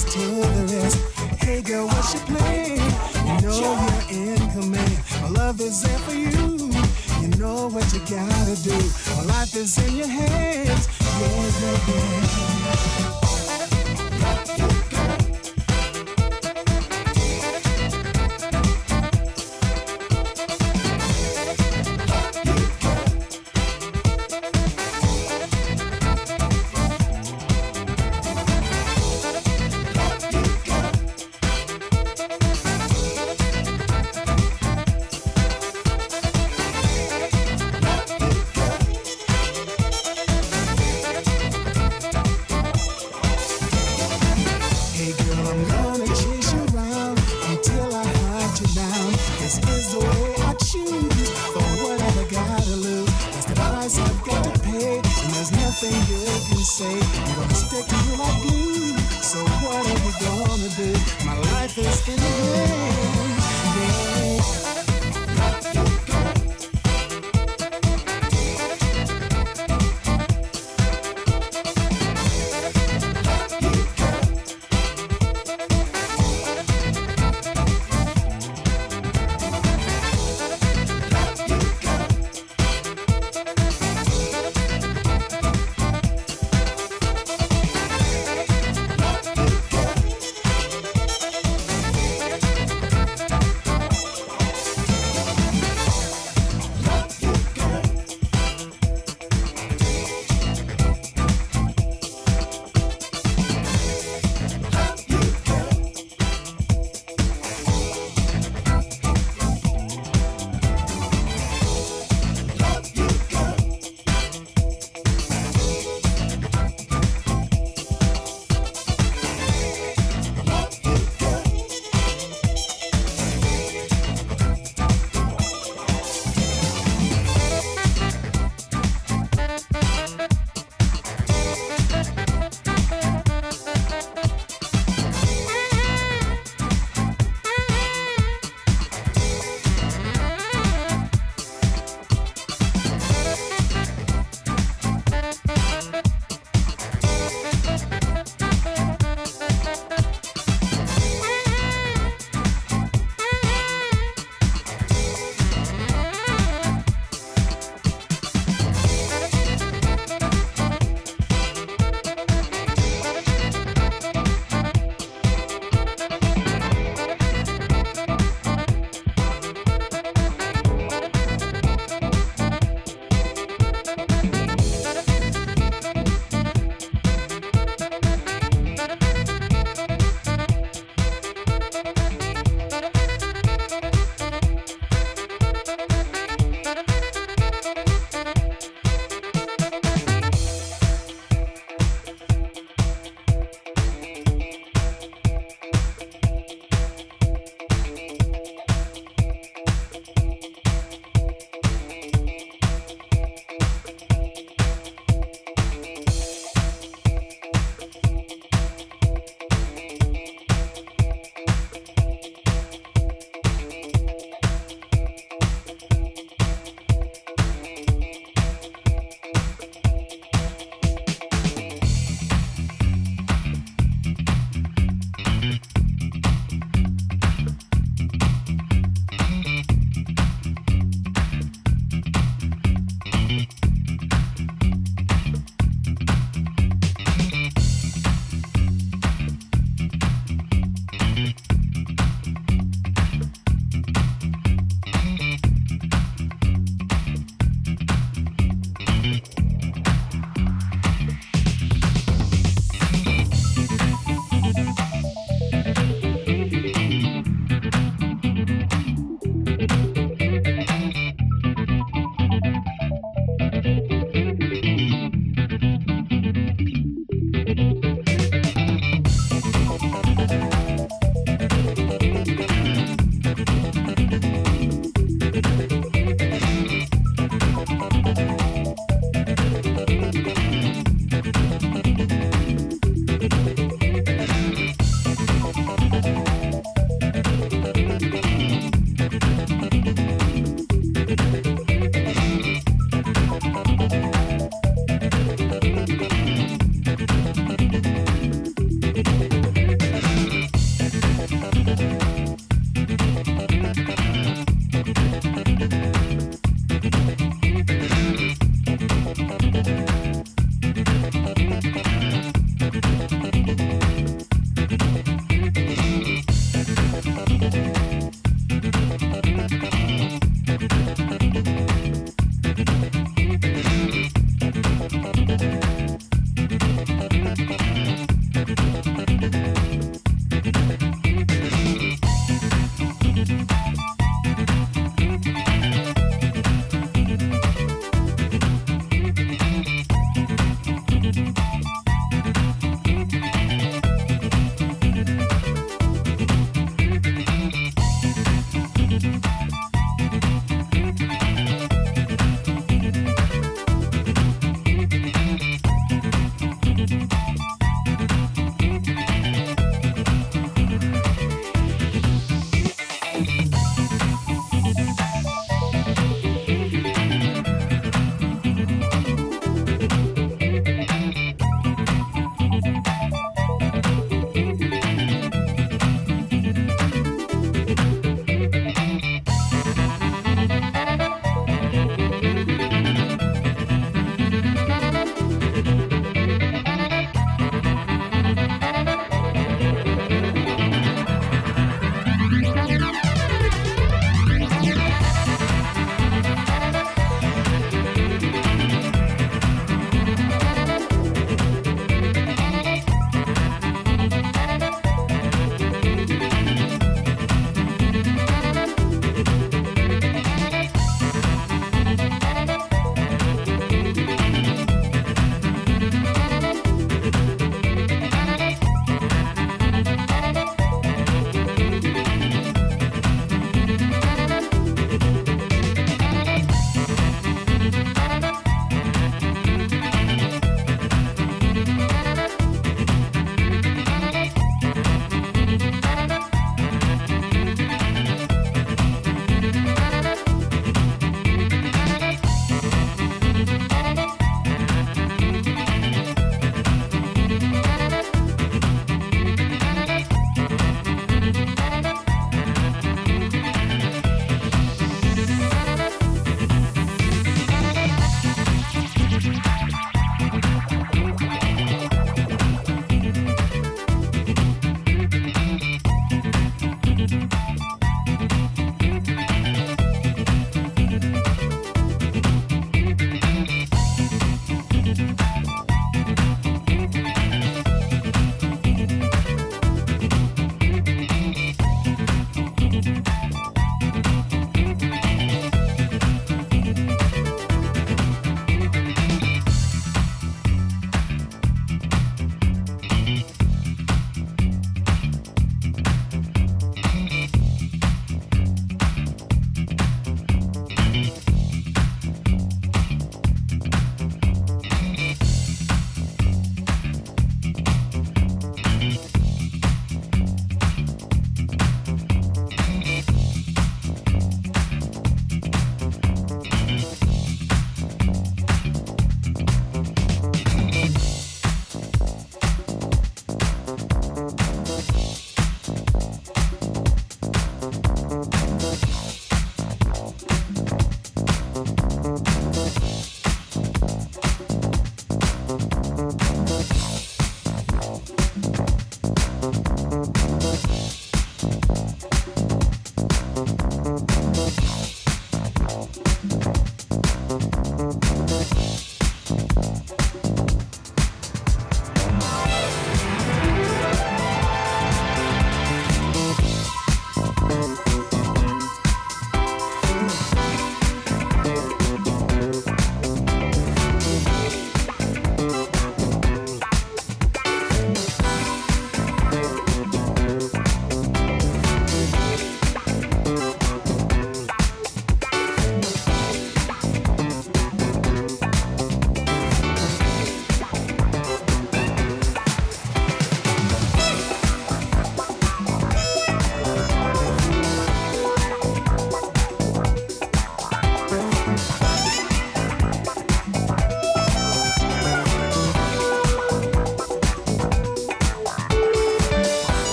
just to